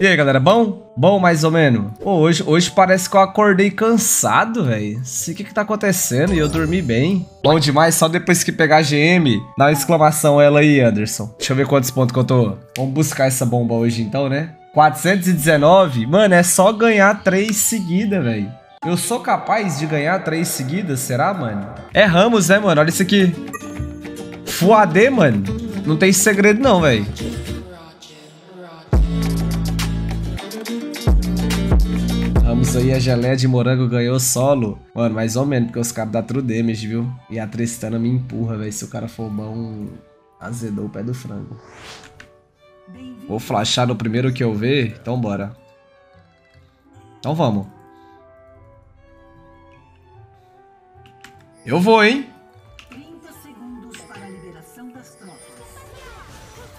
E aí, galera, bom? Bom, mais ou menos? Pô, hoje, hoje parece que eu acordei cansado, velho. Sei o que que tá acontecendo e eu dormi bem. Bom demais, só depois que pegar a GM, dá uma exclamação ela aí, Anderson. Deixa eu ver quantos pontos que eu tô. Vamos buscar essa bomba hoje então, né? 419? Mano, é só ganhar três seguidas, velho. Eu sou capaz de ganhar três seguidas, será, mano? É Ramos, né, mano? Olha isso aqui. Full AD, mano. Não tem segredo não, velho. Ramos aí, a geleia de morango ganhou solo. Mano, mais ou menos, porque os caras dão true damage, viu? E a Tristana me empurra, velho. Se o cara for bom, azedou o pé do frango. Vou flashar no primeiro que eu ver, então bora. Então vamos. Eu vou, hein?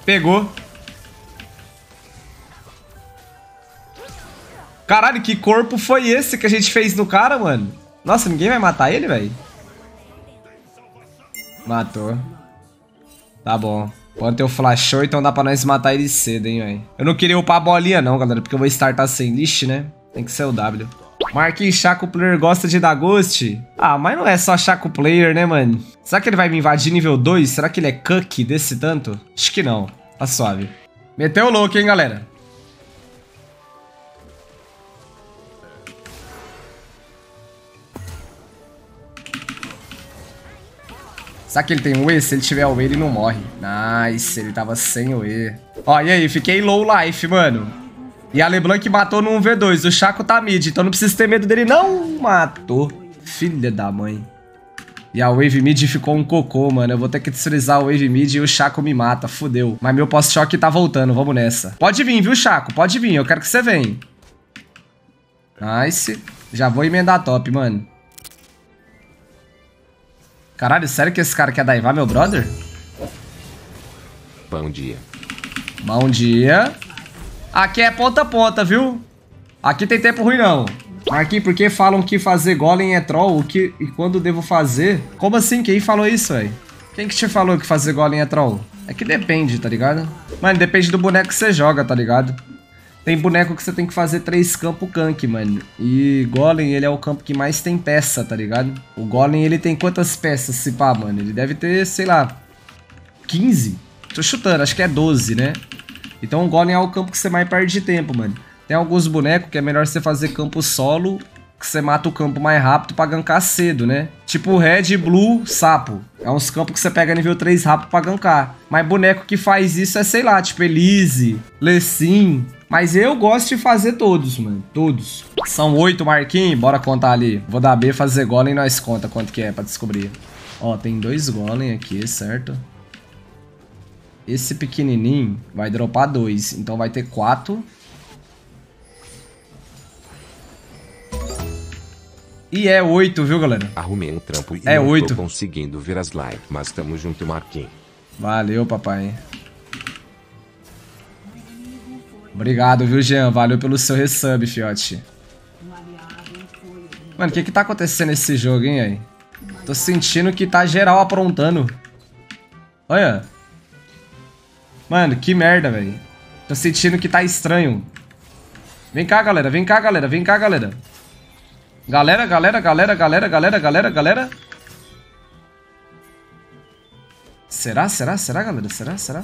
Pegou. Caralho, que corpo foi esse que a gente fez no cara, mano? Nossa, ninguém vai matar ele, velho? Matou. Tá bom. Eu flashou, então dá pra nós matar ele cedo, hein, velho. Eu não queria upar a bolinha não, galera, porque eu vou startar sem lixo, né? Tem que ser o W. Marquinhos Chaco Player gosta de dar ghost? Ah, mas não é só Chaco Player, né, mano? Será que ele vai me invadir nível 2? Será que ele é cuck desse tanto? Acho que não. Tá suave. Meteu o louco, hein, galera? Será que ele tem um E? Se ele tiver o E, ele não morre. Nice, ele tava sem o E. Ó, e aí? Fiquei low life, mano. E a LeBlanc matou no 1v2. O Chaco tá mid, então não precisa ter medo dele. Não matou. Filha da mãe. E a Wave Mid ficou um cocô, mano. Eu vou ter que deslizar o Wave Mid e o Chaco me mata. Fudeu. Mas meu post-choque tá voltando. Vamos nessa. Pode vir, viu, Chaco? Pode vir. Eu quero que você venha. Nice. Já vou emendar top, mano. Caralho, sério que esse cara quer daivar meu brother? Bom dia. Bom dia. Aqui é ponta a ponta, viu? Aqui tem tempo ruim não. Marquinhos, por que falam que fazer golem é troll? O que, e quando devo fazer? Como assim? Quem falou isso, velho? Quem que te falou que fazer golem é troll? É que depende, tá ligado? Mano, depende do boneco que você joga, tá ligado? Tem boneco que você tem que fazer três campos gank, mano. E Golem, ele é o campo que mais tem peça, tá ligado? O Golem, ele tem quantas peças, se pá, mano? Ele deve ter, sei lá, 15? Tô chutando, acho que é 12, né? Então o Golem é o campo que você mais perde tempo, mano. Tem alguns bonecos que é melhor você fazer campo solo, que você mata o campo mais rápido pra gankar cedo, né? Tipo Red, Blue, Sapo. É uns campos que você pega nível 3 rápido pra gankar. Mas boneco que faz isso é, sei lá, tipo Elise, Lessin, mas eu gosto de fazer todos, mano. Todos. São oito marquinhos. Bora contar ali. Vou dar B, fazer golem e nós conta quanto que é pra descobrir. Ó, tem dois golem aqui, certo? Esse pequenininho vai dropar dois. Então vai ter quatro. E é oito, viu, galera? Arrumei um trampo e é não 8. tô conseguindo ver as lives, mas tamo junto, Marquinhos. Valeu, papai. Obrigado, viu, Jean? Valeu pelo seu resub, fiote. Mano, o que que tá acontecendo nesse jogo, hein, aí? Tô sentindo que tá geral aprontando. Olha. Mano, que merda, velho. Tô sentindo que tá estranho. Vem cá, galera. Vem cá, galera. Vem cá, galera. Galera, galera, galera, galera, galera, galera, galera. Será, será, será, galera? Será, será?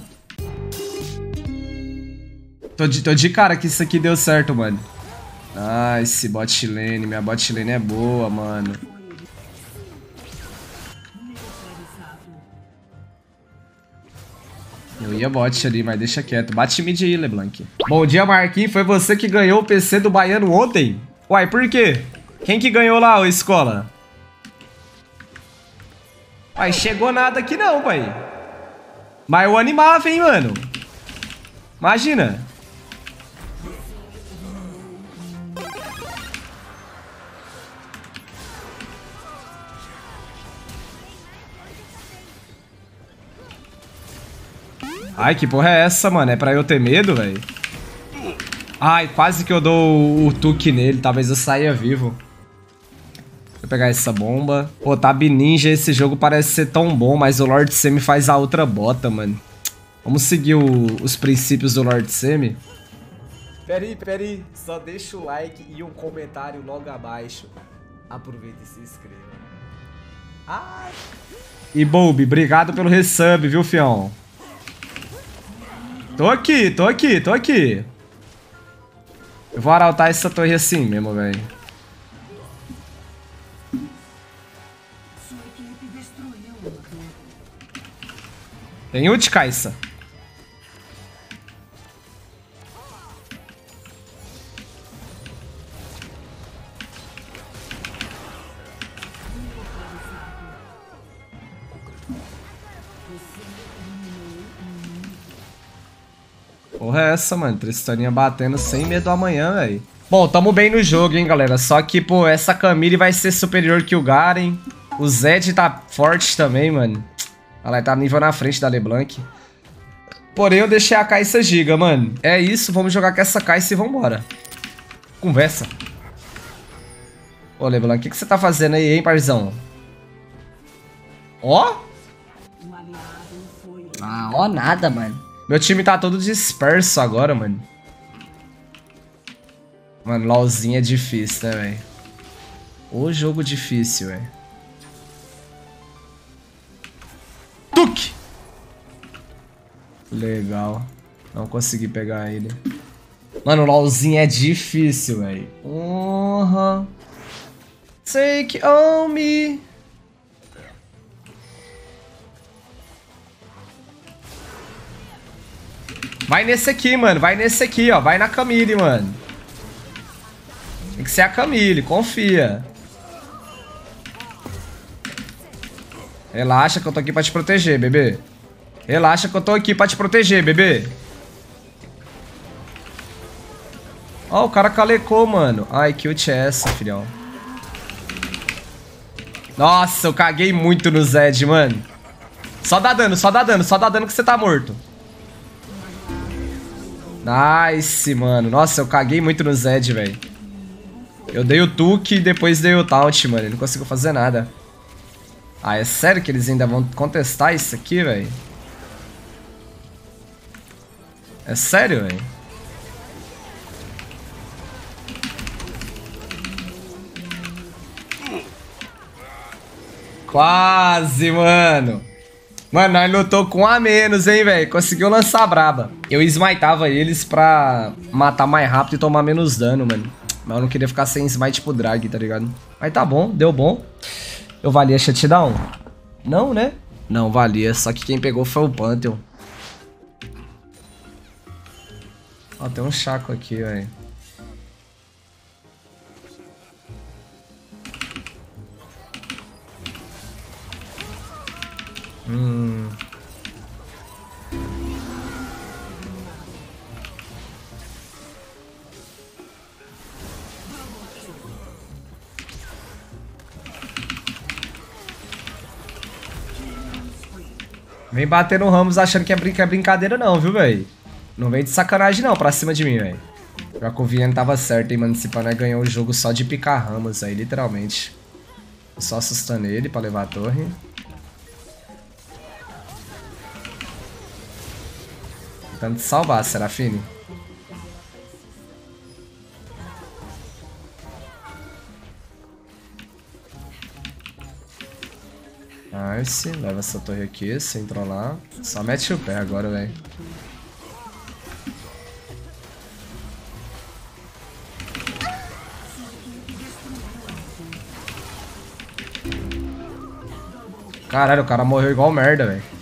Tô de, tô de cara que isso aqui deu certo, mano. Nice, bot lane. Minha bot lane é boa, mano. Eu ia bot ali, mas deixa quieto. Bate mid aí, LeBlanc. Bom dia, Marquinhos. Foi você que ganhou o PC do Baiano ontem? Uai, por quê? Quem que ganhou lá, ô escola? Uai, chegou nada aqui não, pai. Mas eu animava, hein, mano. Imagina. Ai, que porra é essa, mano? É pra eu ter medo, velho? Ai, quase que eu dou o, tuque nele. Talvez eu saia vivo. Deixa eu pegar essa bomba. Pô, Tab Ninja, esse jogo parece ser tão bom, mas o Lord Semi faz a outra bota, mano. Vamos seguir o, os princípios do Lord Semi. Peraí, peraí. Só deixa o like e um comentário logo abaixo. Aproveita e se inscreva. Ai. E Bob, obrigado pelo resub, viu, fião? Tô aqui, tô aqui, tô aqui. Eu vou arautar essa torre assim mesmo, velho. Tem ult, Kaisa. Porra é essa, mano? Tristaninha batendo sem medo do amanhã, velho. Bom, tamo bem no jogo, hein, galera. Só que, pô, essa Camille vai ser superior que o Garen. O Zed tá forte também, mano. Ela tá nível na frente da LeBlanc. Porém, eu deixei a Caixa giga, mano. É isso, vamos jogar com essa Caixa e vambora. Conversa. Ô, LeBlanc, o que, que você tá fazendo aí, hein, parzão? Ó? Ah, ó nada, mano. Meu time tá todo disperso agora, mano. Mano, LOLzinho é difícil, né, velho? O jogo difícil, velho. Tuque! Legal. Não consegui pegar ele. Mano, o LOLzinho é difícil, velho. Uhum. Take on me. Vai nesse aqui, mano. Vai nesse aqui, ó. Vai na Camille, mano. Tem que ser a Camille, confia. Relaxa que eu tô aqui pra te proteger, bebê. Relaxa que eu tô aqui pra te proteger, bebê. Ó, o cara calecou, mano. Ai, que ult é essa, filhão? Nossa, eu caguei muito no Zed, mano. Só dá dano, só dá dano, só dá dano que você tá morto. Nice, mano. Nossa, eu caguei muito no Zed, velho. Eu dei o Tuque e depois dei o Taunt, mano. Ele não conseguiu fazer nada. Ah, é sério que eles ainda vão contestar isso aqui, velho? É sério, velho? Quase, mano. Mano, nós lutou com a menos, hein, velho. Conseguiu lançar braba. Eu smiteava eles pra matar mais rápido e tomar menos dano, mano. Mas eu não queria ficar sem smite pro drag, tá ligado? Mas tá bom, deu bom. Eu valia shutdown? Não, né? Não, valia. Só que quem pegou foi o Pantheon. Ó, tem um chaco aqui, velho. Hum. Vem bater no Ramos achando que é, brin que é brincadeira não, viu, velho? Não vem de sacanagem não pra cima de mim, velho. Já que o Vian tava certo, hein, mano. Esse pané ganhou o jogo só de picar Ramos aí, literalmente. Só assustando ele pra levar a torre. Tentando te salvar, Serafine. Nice, leva essa torre aqui, sem trollar. Só mete o pé agora, velho. Caralho, o cara morreu igual merda, velho.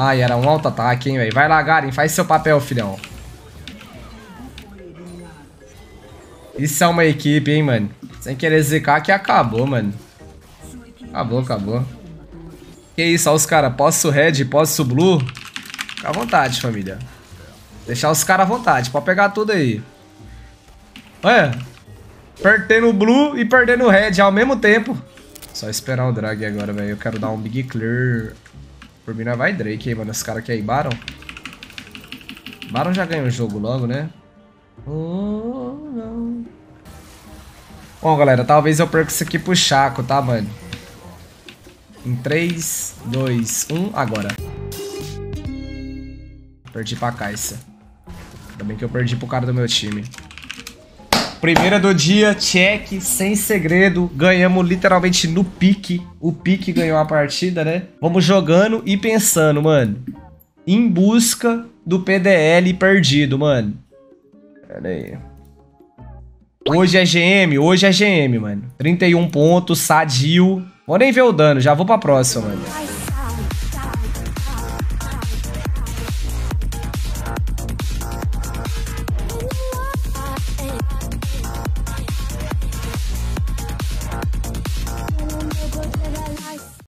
Ai, era um auto-ataque, hein, velho. Vai lá, Garen. Faz seu papel, filhão. Isso é uma equipe, hein, mano. Sem querer zicar que acabou, mano. Acabou, acabou. Que isso, ó os caras. Posso red, posso blue. Fica à vontade, família. Deixar os caras à vontade. Pode pegar tudo aí. Olha. Perdendo blue e perdendo red ao mesmo tempo. Só esperar o drag agora, velho. Eu quero dar um big clear. Por mim vai Drake aí, mano. Esse cara aqui aí, Baron. Baron já ganhou o jogo logo, né? Oh, não. Bom, galera, talvez eu perca isso aqui pro Chaco, tá, mano? Em 3, 2, 1, agora. Perdi pra Caixa. Ainda bem que eu perdi pro cara do meu time. Primeira do dia, check, sem segredo. Ganhamos literalmente no pique. O pique ganhou a partida, né? Vamos jogando e pensando, mano. Em busca do PDL perdido, mano. Pera aí. Hoje é GM, hoje é GM, mano. 31 pontos, sadio. Vou nem ver o dano, já vou pra próxima, mano.